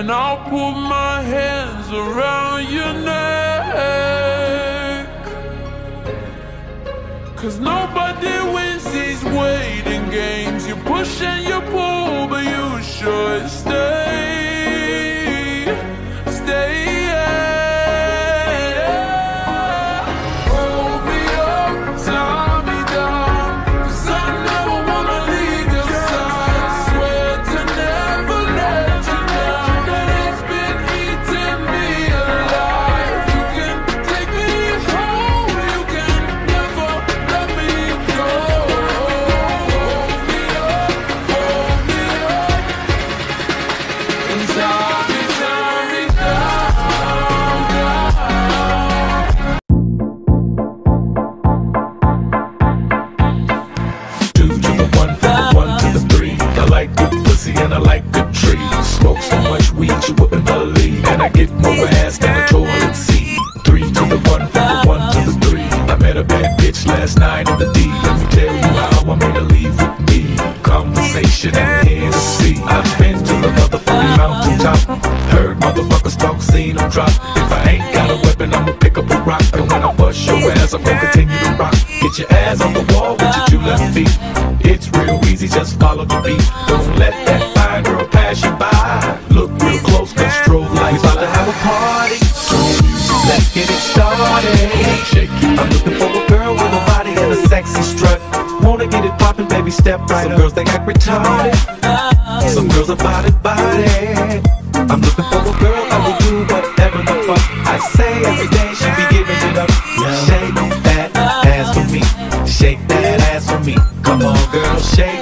And I'll put my hands around your neck. Cause nobody wins these waiting games. You push and you pull, but you should like good trees. Smoke so much weed you wouldn't believe. And I get more ass than a toilet seat. Three to the one, from the one to the three. I met a bad bitch last night in the D. Let me tell you how I made her leave with me. Conversation and Hennessy. I've been to the motherfucking mountaintop. Heard motherfuckers talk, seen them drop. If I ain't got a weapon, I'ma pick up a rock. And when I bust your ass, I'm gonna continue to rock. Get your ass on the wall with your two left feet. It's real easy, just follow the beat. Don't let that fine girl pass you by. Look real close, cause strobe lights about to have a party. Let's get it started. Shake it. I'm looking for a girl with a body and a sexy strut. Wanna get it poppin', baby, step right Some up. girls they act retarded. Some girls are body body. I'm looking for a girl that will do whatever the fuck I say every day. She be giving it up. Shake that ass for me. Shake that ass for me. Come on, girl, shake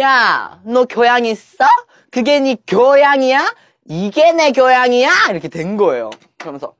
야, 너 교양 있어? 그게 네 교양이야? 이게 내 교양이야? 이렇게 된 거예요. 그러면서